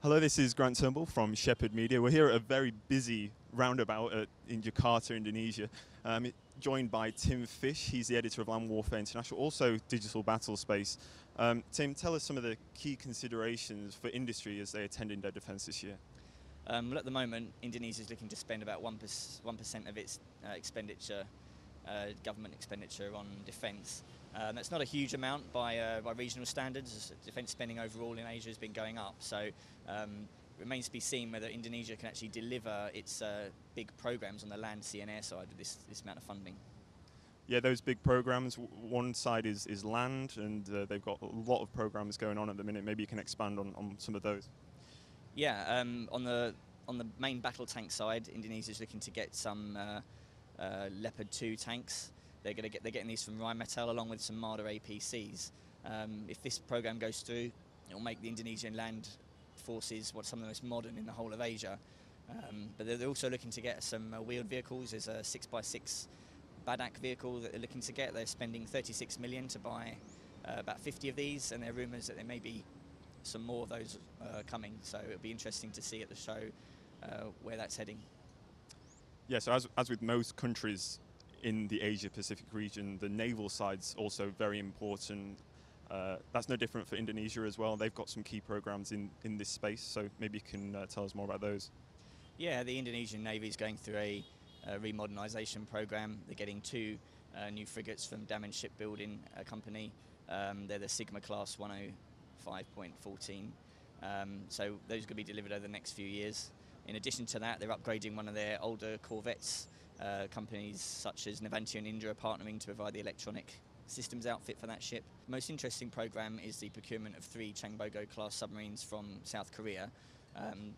Hello, this is Grant Turnbull from Shephard Media. We're here at a very busy roundabout at, in Jakarta, Indonesia, um, joined by Tim Fish. He's the editor of Land Warfare International, also Digital Battlespace. Um, Tim, tell us some of the key considerations for industry as they attend Indo Defence this year. Um, well, at the moment, Indonesia is looking to spend about 1%, 1% of its uh, expenditure, uh, government expenditure on defence. Um, that's not a huge amount by, uh, by regional standards. Defence spending overall in Asia has been going up. So um, it remains to be seen whether Indonesia can actually deliver its uh, big programs on the land, sea and air side with this, this amount of funding. Yeah, those big programs. One side is, is land, and uh, they've got a lot of programs going on at the minute. Maybe you can expand on, on some of those. Yeah, um, on the on the main battle tank side, Indonesia is looking to get some uh, uh, Leopard 2 tanks. They're going to get they're getting these from Rheinmetall along with some Marder APCs. Um, if this program goes through, it will make the Indonesian land forces what some of the most modern in the whole of Asia. Um, but they're also looking to get some uh, wheeled vehicles. There's a six x six Badak vehicle that they're looking to get. They're spending 36 million to buy uh, about 50 of these, and there are rumours that there may be some more of those uh, coming. So it'll be interesting to see at the show uh, where that's heading. Yeah, so as, as with most countries in the Asia Pacific region, the naval side's also very important. Uh, that's no different for Indonesia as well. They've got some key programs in, in this space, so maybe you can uh, tell us more about those. Yeah, the Indonesian Navy is going through a, a remodernisation program. They're getting two uh, new frigates from Damen Shipbuilding Company. Um, they're the Sigma class 105.14. Um, so those are going to be delivered over the next few years. In addition to that, they're upgrading one of their older corvettes. Uh, companies such as Navantia and Indra are partnering to provide the electronic systems outfit for that ship. Most interesting program is the procurement of three Changbogo class submarines from South Korea. Um,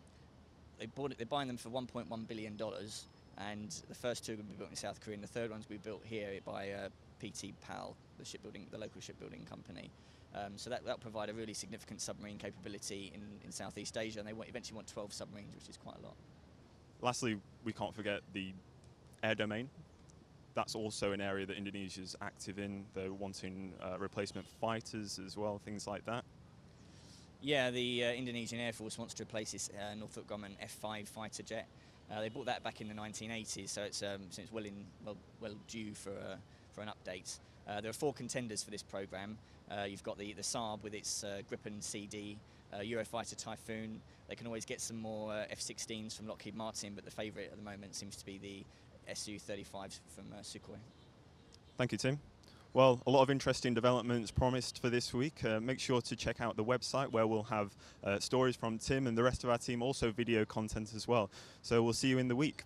they bought it, they're buying them for 1.1 billion dollars, and the first two are going to be built in South Korea, and the third one's going to be built here by uh, PT PAL, the shipbuilding, the local shipbuilding company. Um, so that will provide a really significant submarine capability in, in Southeast Asia, and they want, eventually want 12 submarines, which is quite a lot. Lastly, we can't forget the air domain. That's also an area that Indonesia is active in. They're wanting uh, replacement fighters as well, things like that. Yeah, the uh, Indonesian Air Force wants to replace this uh, Northrop Grumman F-5 fighter jet. Uh, they bought that back in the 1980s, so it's, um, so it's well, in, well, well due for, uh, for an update. Uh, there are four contenders for this program. Uh, you've got the, the Saab with its uh, Gripen CD, uh, Eurofighter Typhoon. They can always get some more uh, F-16s from Lockheed Martin, but the favourite at the moment seems to be the Su-35 from uh, Sukhoi. Thank you, Tim. Well, a lot of interesting developments promised for this week. Uh, make sure to check out the website where we'll have uh, stories from Tim and the rest of our team, also video content as well. So we'll see you in the week.